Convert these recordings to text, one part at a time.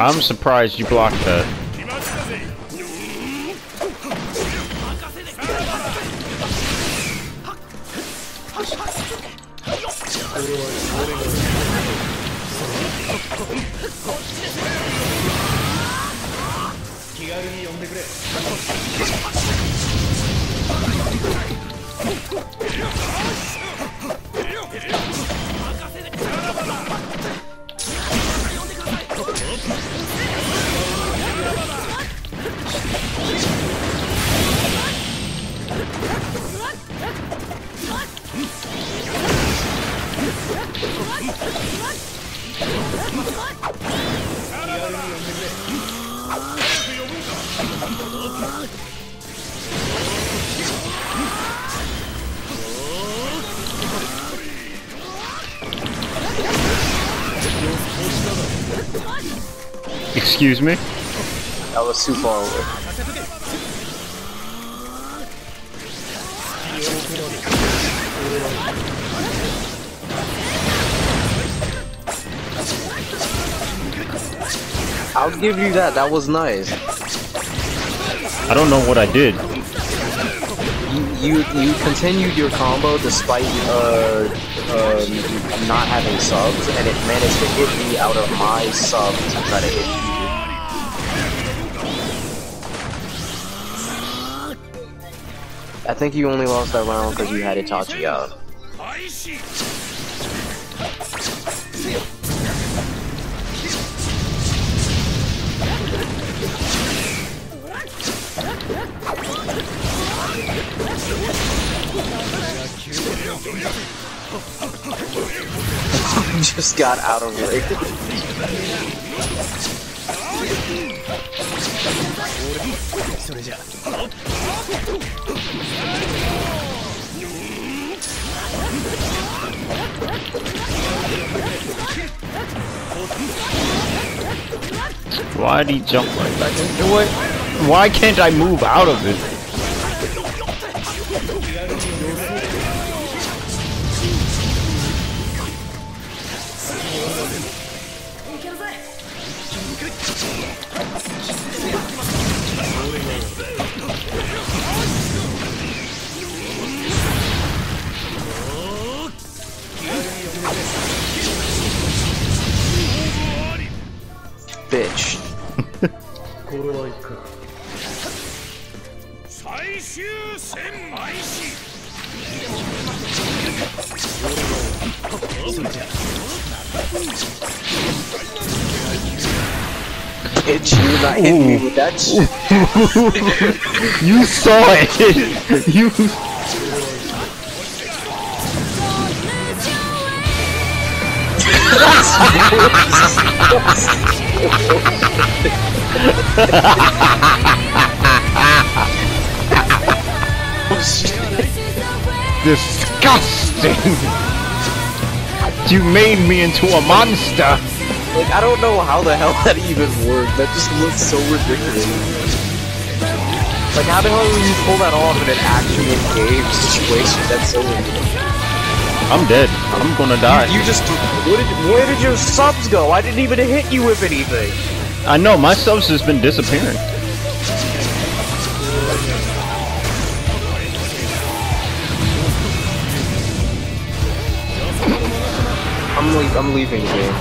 I'm surprised you blocked that. やるよ Excuse me? That was too far away. I'll give you that. That was nice. I don't know what I did. You you continued your combo despite uh, uh not having subs, and it managed to hit me out of my sub to try to hit you. I think you only lost that round because you had Itachi out. Just got out of Why did he jump right back into it? Why can't I move out of it? けるッい最終戦 Bitch, you not hitting me with that. You saw it! you disgusting! You made me into a monster! Like, I don't know how the hell that even worked. That just looks so ridiculous. Like, how the hell do you pull that off in an actual game situation? That's so ridiculous. I'm dead. I'm gonna die. You just, where did, where did your subs go? I didn't even hit you with anything. I know, my subs has been disappearing. I'm, le I'm leaving the game.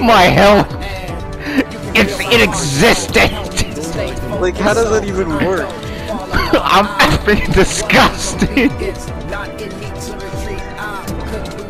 My health! It's inexistent! Like, how does that even work? I'm effing disgusted! Thank you.